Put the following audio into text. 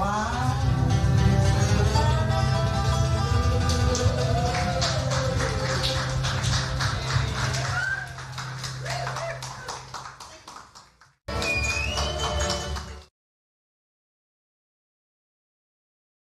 Wow.